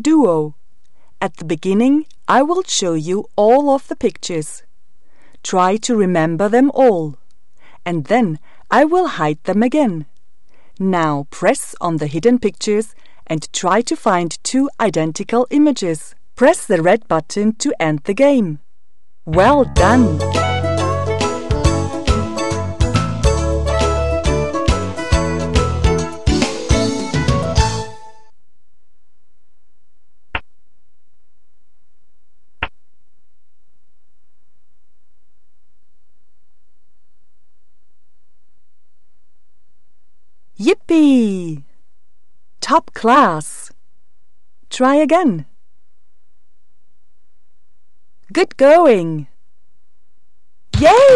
duo. At the beginning, I will show you all of the pictures. Try to remember them all. And then I will hide them again. Now press on the hidden pictures and try to find two identical images. Press the red button to end the game. Well done! Yippee! Top class! Try again. Good going! Yay!